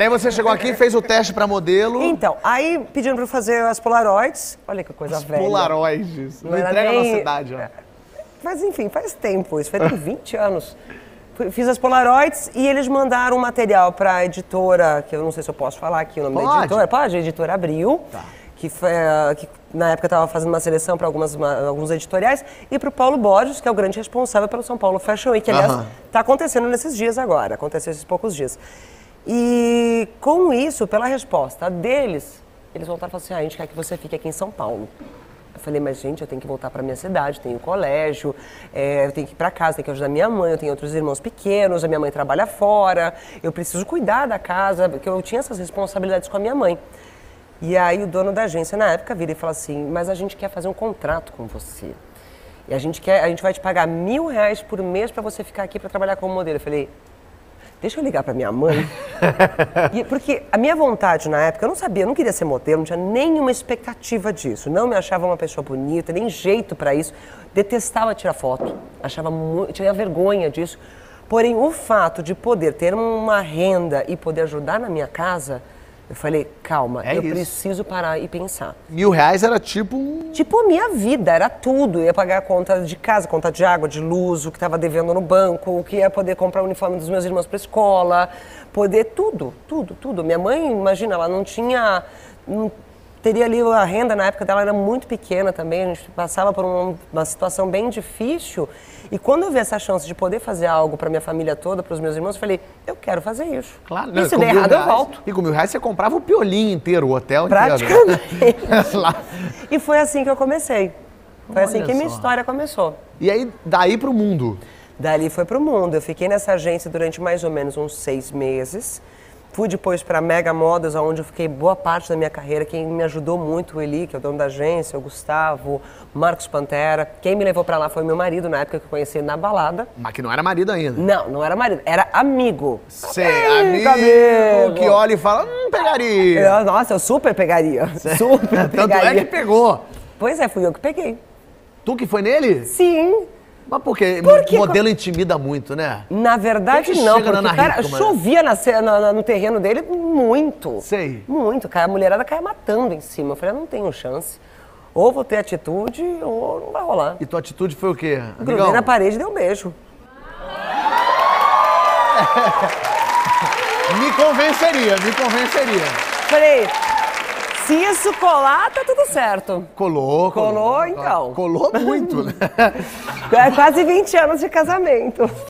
Aí você chegou aqui e fez o teste pra modelo. Então, aí pedindo pra eu fazer as Polaroids. Olha que coisa velha. Polaroids. Não, entrega nem- na cidade, ó. Mas enfim, faz tempo isso, faz 20 anos. Fiz as Polaroids e eles mandaram um material pra editora, que eu não sei se eu posso falar aqui o nome da Pode. editora. Pode, a editora Abril. Tá. Que, foi, a- que na época estava fazendo uma seleção para alguns editoriais, e para o Paulo Borges, que é o grande responsável pelo São Paulo Fashion Week, que aliás está acontecendo nesses dias agora, aconteceu esses poucos dias. E com isso, pela resposta deles, eles voltaram e falaram assim: ah, a gente quer que você fique aqui em São Paulo. Eu falei, mas gente, eu tenho que voltar para minha cidade, tenho colégio, é, eu tenho que ir para casa, tenho que ajudar minha mãe, eu tenho outros irmãos pequenos, a minha mãe trabalha fora, eu preciso cuidar da casa, porque eu tinha essas responsabilidades com a minha mãe. E aí o dono da agência na época vira e fala assim, mas a gente quer fazer um contrato com você. E a gente quer, a gente vai te pagar mil reais por mês para você ficar aqui para trabalhar como modelo. Eu falei, deixa eu ligar para minha mãe. E- porque a minha vontade na época, eu não sabia, eu não queria ser modelo, não tinha nenhuma expectativa disso. Não me achava uma pessoa bonita, nem jeito para isso. Detestava tirar foto, achava muito, tinha vergonha disso. Porém, o fato de poder ter uma renda e poder ajudar na minha casa, eu falei, calma, É eu isso. preciso parar e pensar. Mil reais era tipo. Tipo, a minha vida, era tudo. Eu ia pagar a conta de casa, conta de água, de luz, o que estava devendo no banco, o que ia poder comprar o uniforme dos meus irmãos para escola, poder tudo, tudo, tudo. Minha mãe, imagina, ela não tinha. não teria ali a renda na época dela era muito pequena também, a gente passava por um- uma situação bem difícil. E quando eu vi essa chance de poder fazer algo para minha família toda, para os meus irmãos, eu falei, eu quero fazer isso. Claro, e se der errado, eu reais- volto. E com mil reais você comprava o piolinho inteiro, o hotel inteiro. Praticamente. Lá. e foi assim que eu comecei. Foi assim Olha que minha só. história começou. E aí, daí pro mundo. Dali foi pro mundo. Eu fiquei nessa agência durante mais ou menos uns seis meses. Fui depois para Mega Modas, onde eu fiquei boa parte da minha carreira. Quem me ajudou muito, o Eli, que é o dono da agência, o Gustavo, Marcos Pantera. Quem me levou para lá foi meu marido, na época que eu conheci ele na balada. Mas que não era marido ainda. Não, não era marido, era amigo. Sei, Amigo, amigo, amigo. que olha e fala, hum, pegaria. Eu- nossa, eu super pegaria. Super Tanto pegaria. é que pegou. Pois é, fui eu que peguei. Tu que foi nele? Sim. Mas por quê? Porque- modelo intimida muito, né? Na verdade, não, porque Ana o cara Hickman? chovia na na- na- no terreno dele muito. Sei. Muito. A mulherada caia matando em cima. Eu falei, não tenho chance. Ou vou ter atitude, ou não vai rolar. E tua atitude foi o quê? Grudei Amigão? na parede e dei um beijo. Me convenceria, me convenceria. Falei, se isso colar, tá tudo certo. Colou, colou. Colou, então. Colou muito, né? É quase 20 anos de casamento.